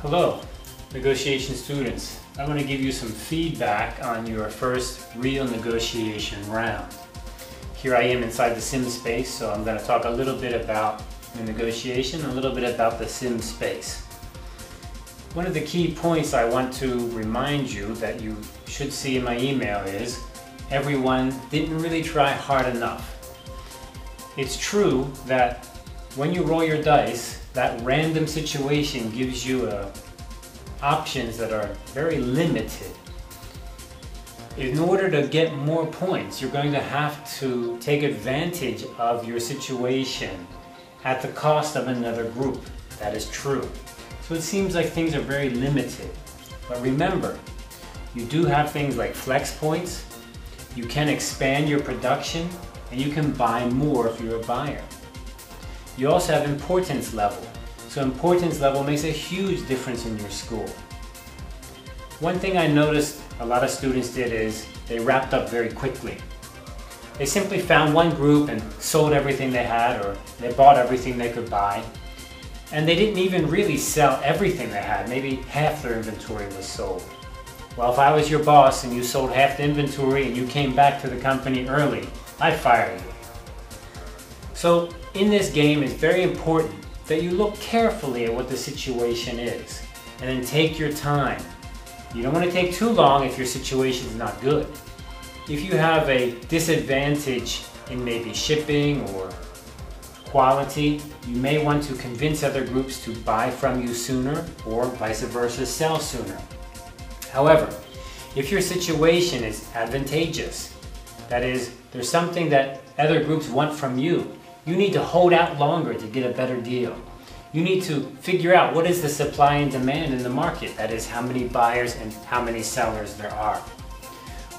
Hello, negotiation students. I'm going to give you some feedback on your first real negotiation round. Here I am inside the sim space, so I'm going to talk a little bit about the negotiation, a little bit about the sim space. One of the key points I want to remind you that you should see in my email is everyone didn't really try hard enough. It's true that when you roll your dice, that random situation gives you uh, options that are very limited. In order to get more points, you're going to have to take advantage of your situation at the cost of another group. That is true. So it seems like things are very limited. But remember, you do have things like flex points, you can expand your production, and you can buy more if you're a buyer. You also have importance level. So importance level makes a huge difference in your school. One thing I noticed a lot of students did is they wrapped up very quickly. They simply found one group and sold everything they had or they bought everything they could buy. And they didn't even really sell everything they had. Maybe half their inventory was sold. Well, if I was your boss and you sold half the inventory and you came back to the company early, I'd fire you. So in this game, it's very important that you look carefully at what the situation is and then take your time. You don't want to take too long if your situation is not good. If you have a disadvantage in maybe shipping or quality, you may want to convince other groups to buy from you sooner or vice versa, sell sooner. However, if your situation is advantageous, that is, there's something that other groups want from you, you need to hold out longer to get a better deal. You need to figure out what is the supply and demand in the market. That is how many buyers and how many sellers there are.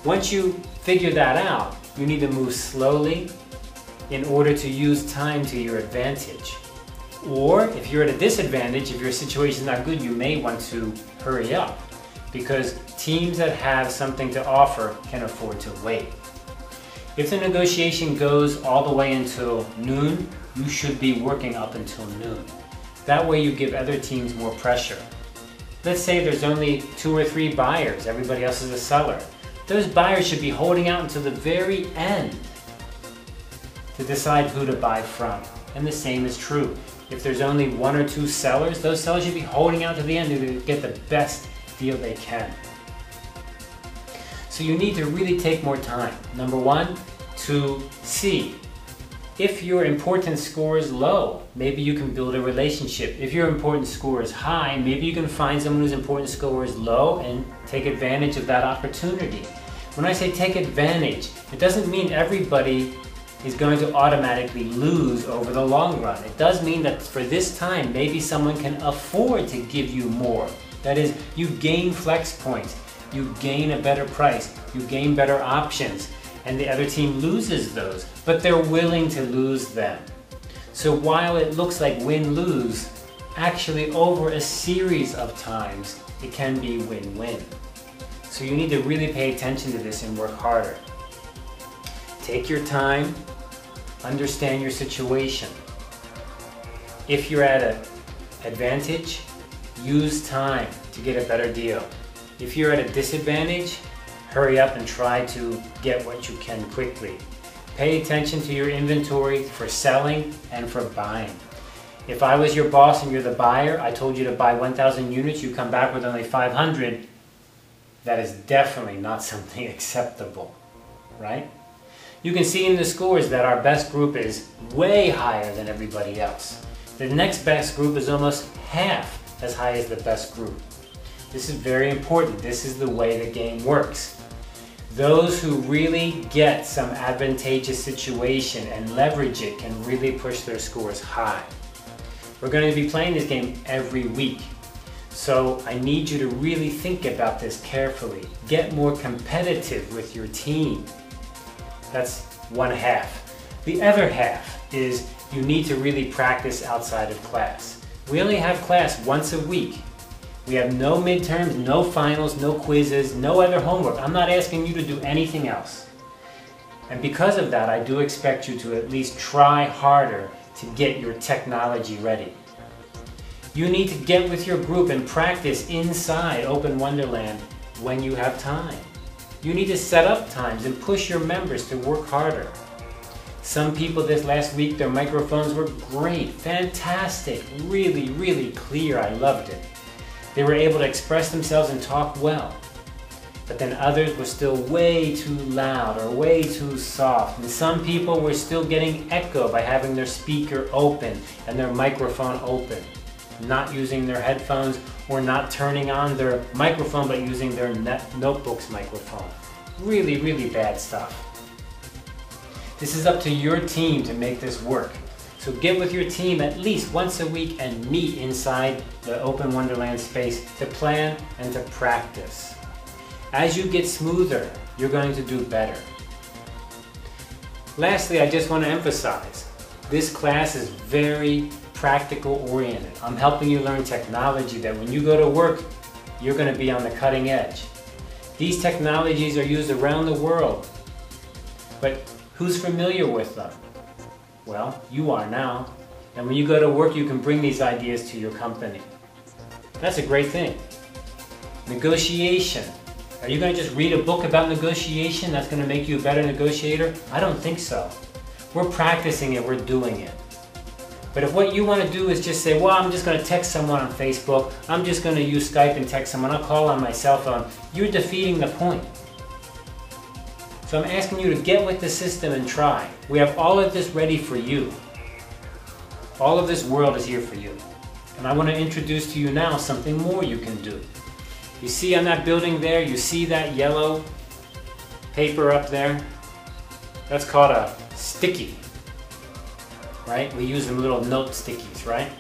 Once you figure that out, you need to move slowly in order to use time to your advantage. Or if you're at a disadvantage, if your situation is not good, you may want to hurry up because teams that have something to offer can afford to wait. If the negotiation goes all the way until noon, you should be working up until noon. That way you give other teams more pressure. Let's say there's only two or three buyers, everybody else is a seller. Those buyers should be holding out until the very end to decide who to buy from. And the same is true. If there's only one or two sellers, those sellers should be holding out to the end to get the best deal they can. So you need to really take more time. Number one, to see if your importance score is low, maybe you can build a relationship. If your importance score is high, maybe you can find someone whose importance score is low and take advantage of that opportunity. When I say take advantage, it doesn't mean everybody is going to automatically lose over the long run. It does mean that for this time, maybe someone can afford to give you more. That is, you gain flex points you gain a better price, you gain better options, and the other team loses those, but they're willing to lose them. So while it looks like win-lose, actually over a series of times, it can be win-win. So you need to really pay attention to this and work harder. Take your time, understand your situation. If you're at an advantage, use time to get a better deal. If you're at a disadvantage, hurry up and try to get what you can quickly. Pay attention to your inventory for selling and for buying. If I was your boss and you're the buyer, I told you to buy 1,000 units, you come back with only 500, that is definitely not something acceptable, right? You can see in the scores that our best group is way higher than everybody else. The next best group is almost half as high as the best group. This is very important. This is the way the game works. Those who really get some advantageous situation and leverage it can really push their scores high. We're going to be playing this game every week. So I need you to really think about this carefully. Get more competitive with your team. That's one half. The other half is you need to really practice outside of class. We only have class once a week We have no midterms, no finals, no quizzes, no other homework. I'm not asking you to do anything else. And because of that, I do expect you to at least try harder to get your technology ready. You need to get with your group and practice inside Open Wonderland when you have time. You need to set up times and push your members to work harder. Some people this last week, their microphones were great, fantastic, really, really clear. I loved it. They were able to express themselves and talk well. But then others were still way too loud or way too soft. And some people were still getting echo by having their speaker open and their microphone open. Not using their headphones or not turning on their microphone but using their notebook's microphone. Really, really bad stuff. This is up to your team to make this work. So get with your team at least once a week and meet inside the Open Wonderland space to plan and to practice. As you get smoother, you're going to do better. Lastly, I just want to emphasize, this class is very practical oriented. I'm helping you learn technology that when you go to work, you're going to be on the cutting edge. These technologies are used around the world, but Who's familiar with them? Well, you are now. And when you go to work, you can bring these ideas to your company. That's a great thing. Negotiation. Are you going to just read a book about negotiation that's going to make you a better negotiator? I don't think so. We're practicing it, we're doing it. But if what you want to do is just say, well, I'm just going to text someone on Facebook, I'm just going to use Skype and text someone, I'll call on my cell phone, um, you're defeating the point. So I'm asking you to get with the system and try. We have all of this ready for you. All of this world is here for you. And I want to introduce to you now something more you can do. You see on that building there, you see that yellow paper up there? That's called a sticky, right? We use them little note stickies, right?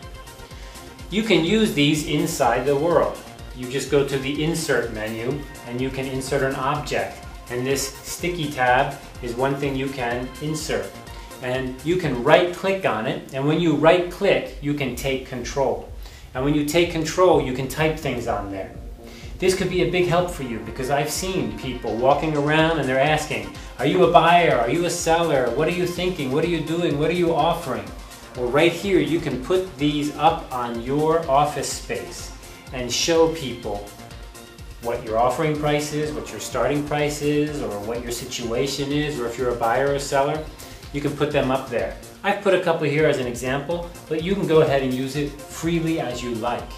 You can use these inside the world. You just go to the insert menu and you can insert an object. And this sticky tab is one thing you can insert. And you can right click on it, and when you right click, you can take control. And when you take control, you can type things on there. This could be a big help for you because I've seen people walking around and they're asking, are you a buyer? Are you a seller? What are you thinking? What are you doing? What are you offering? Well, right here, you can put these up on your office space and show people what your offering price is, what your starting price is, or what your situation is, or if you're a buyer or seller, you can put them up there. I've put a couple here as an example, but you can go ahead and use it freely as you like.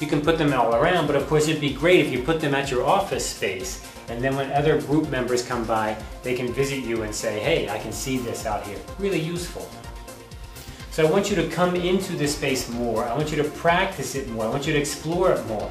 You can put them all around, but of course it'd be great if you put them at your office space, and then when other group members come by, they can visit you and say, hey, I can see this out here. Really useful. So I want you to come into this space more. I want you to practice it more. I want you to explore it more.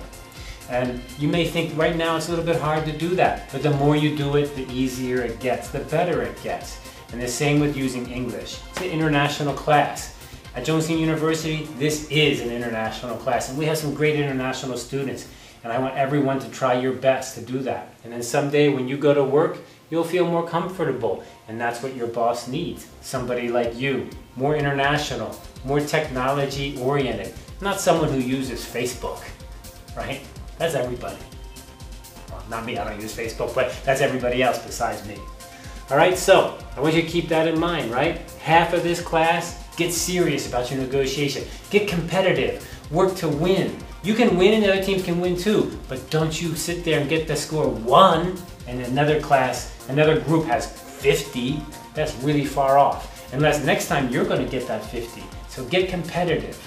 And you may think right now it's a little bit hard to do that, but the more you do it, the easier it gets, the better it gets. And the same with using English. It's an international class. At Chung Hsing University, this is an international class, and we have some great international students. And I want everyone to try your best to do that. And then someday when you go to work, you'll feel more comfortable. And that's what your boss needs. Somebody like you, more international, more technology oriented, not someone who uses Facebook, right? That's everybody. Well, not me, I don't use Facebook, but that's everybody else besides me. All right, so I want you to keep that in mind, right? Half of this class, get serious about your negotiation. Get competitive, work to win. You can win and the other teams can win too, but don't you sit there and get the score one and another class, another group has 50. That's really far off. Unless next time you're gonna get that 50. So get competitive,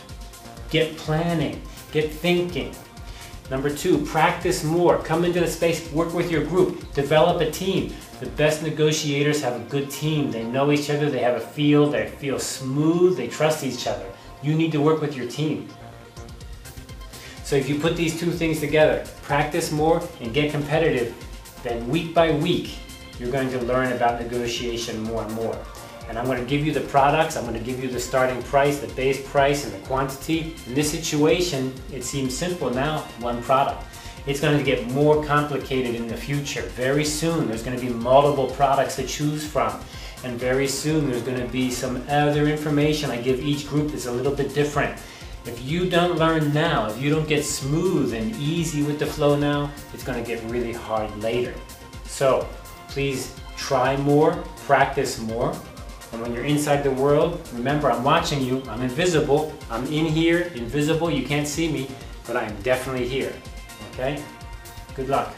get planning, get thinking, Number two, practice more. Come into the space, work with your group, develop a team. The best negotiators have a good team. They know each other, they have a feel, they feel smooth, they trust each other. You need to work with your team. So if you put these two things together, practice more and get competitive, then week by week, you're going to learn about negotiation more and more and I'm going to give you the products, I'm going to give you the starting price, the base price, and the quantity. In this situation, it seems simple now, one product. It's going to get more complicated in the future. Very soon, there's going to be multiple products to choose from. And very soon, there's going to be some other information I give each group that's a little bit different. If you don't learn now, if you don't get smooth and easy with the flow now, it's gonna get really hard later. So please try more, practice more, and when you're inside the world, remember I'm watching you, I'm invisible, I'm in here, invisible, you can't see me, but I'm definitely here, okay? Good luck.